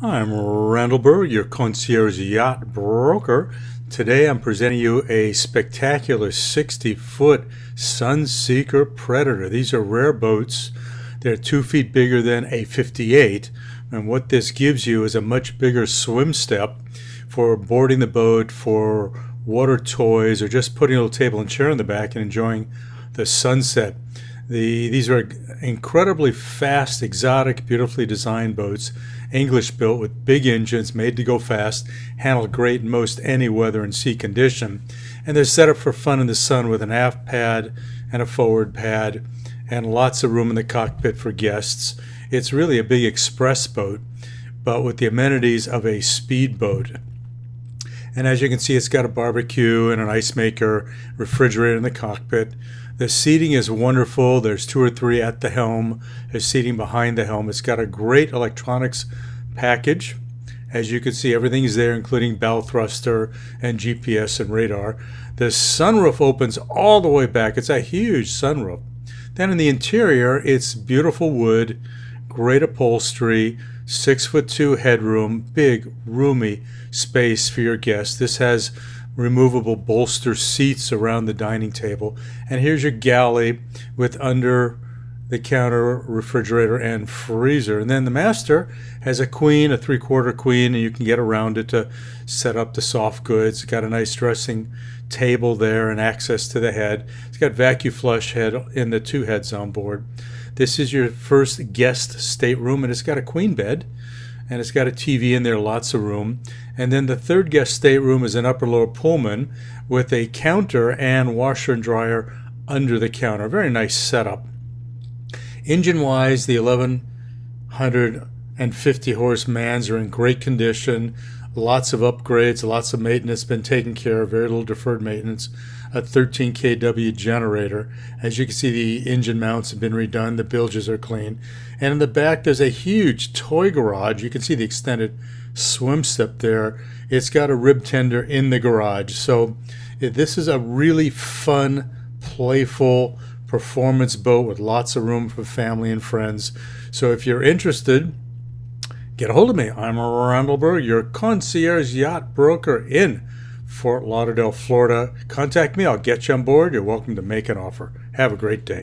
I'm Randall Burg, your concierge yacht broker. Today I'm presenting you a spectacular 60 foot Sunseeker Predator. These are rare boats. They're two feet bigger than a 58. And what this gives you is a much bigger swim step for boarding the boat, for water toys, or just putting a little table and chair in the back and enjoying the sunset. The, these are incredibly fast, exotic, beautifully designed boats, English built with big engines made to go fast, handle great in most any weather and sea condition. And they're set up for fun in the sun with an aft pad and a forward pad and lots of room in the cockpit for guests. It's really a big express boat, but with the amenities of a speedboat. And as you can see, it's got a barbecue and an ice maker, refrigerator in the cockpit. The seating is wonderful. There's two or three at the helm. There's seating behind the helm. It's got a great electronics package. As you can see, everything is there, including bow thruster and GPS and radar. The sunroof opens all the way back. It's a huge sunroof. Then in the interior, it's beautiful wood, great upholstery, six foot two headroom, big, roomy space for your guests. This has removable bolster seats around the dining table. And here's your galley with under the counter refrigerator and freezer. And then the master has a queen, a three quarter queen, and you can get around it to set up the soft goods. It's got a nice dressing table there and access to the head. It's got vacuum flush head in the two heads on board. This is your first guest stateroom, and it's got a queen bed and it's got a TV in there, lots of room. And then the third guest stateroom is an upper lower Pullman with a counter and washer and dryer under the counter. Very nice setup. Engine wise, the 1150 horse MANs are in great condition. Lots of upgrades, lots of maintenance been taken care of, very little deferred maintenance. A 13 kW generator. As you can see, the engine mounts have been redone, the bilges are clean. And in the back, there's a huge toy garage. You can see the extended swim step there. It's got a rib tender in the garage. So eh, this is a really fun, playful performance boat with lots of room for family and friends. So if you're interested, get a hold of me. I'm Randall Burg, your concierge yacht broker in Fort Lauderdale, Florida. Contact me. I'll get you on board. You're welcome to make an offer. Have a great day.